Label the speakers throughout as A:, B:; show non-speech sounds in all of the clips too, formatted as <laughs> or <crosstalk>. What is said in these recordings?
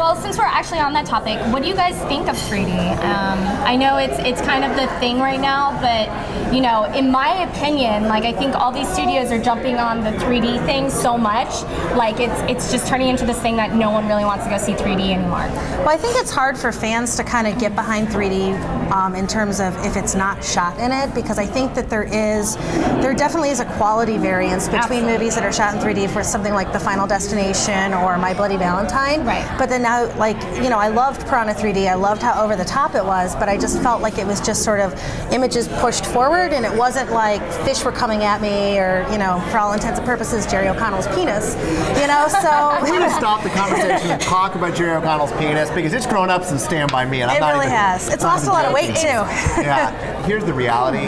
A: well, since we're actually on that topic, what do you guys think of 3D? Um, I know it's it's kind of the thing right now, but you know, in my opinion, like I think all these studios are jumping on the 3D thing so much, like it's it's just turning into this thing that no one really wants to go see 3D anymore.
B: Well, I think it's hard for fans to kind of get behind 3D um, in terms of if it's not shot in it, because I think that there is, there definitely is a quality variance between
A: Absolutely.
B: movies that are shot in 3D for something like The Final Destination or My Bloody Valentine.
A: Right.
B: But then now, like, you know, I loved Piranha 3D. I loved how over the top it was, but I just felt like it was just sort of images pushed forward, and it wasn't like fish were coming at me, or you know, for all intents and purposes, Jerry O'Connell's penis. You know, so. <laughs>
C: We need to stop the conversation and talk about Jerry O'Connell's penis because it's grown up since Stand By Me, and I'm
B: It really has. It's lost a lot of weight too.
C: yeah. <laughs> Here's the reality: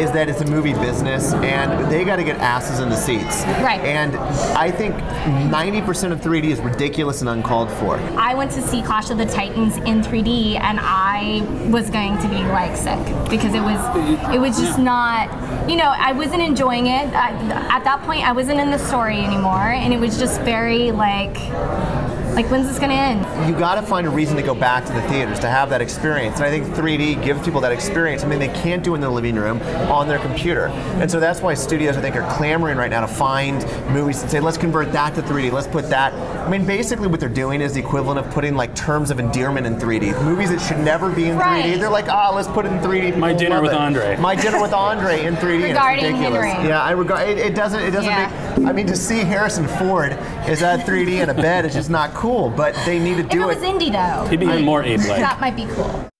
C: is that it's a movie business, and they got to get asses in the seats.
A: Right.
C: And I think 90% of 3D is ridiculous and uncalled for.
A: I went to see Clash of the Titans in 3D, and I was going to be like sick because it was it was just not. You know, I wasn't enjoying it. I, at that point, I wasn't in the story anymore, and it was just very like, like when's this gonna end?
C: You got to find a reason to go back to the theaters to have that experience. And I think 3D gives people that experience. I mean, they can't do in their living room on their computer. And so that's why studios, I think, are clamoring right now to find movies and say, let's convert that to 3D. Let's put that. I mean, basically, what they're doing is the equivalent of putting like terms of endearment in 3D. Movies that should never be in 3D, they're like, ah, let's put it in 3D.
D: My Dinner with
C: it.
D: Andre.
C: My dinner with Andre in 3D. and it's
A: Regarding
C: ridiculous.
A: Henry.
C: Yeah, I regard it, it doesn't. It doesn't
A: Yeah.
C: make. I mean, to see Harrison Ford is that 3D in a bed is just not cool. But they need to
A: If
C: do
A: it was indie though,
D: He'd be even more ape-like.
A: that might be cool.